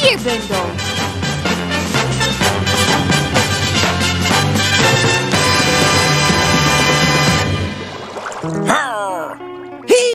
Here, będą. How?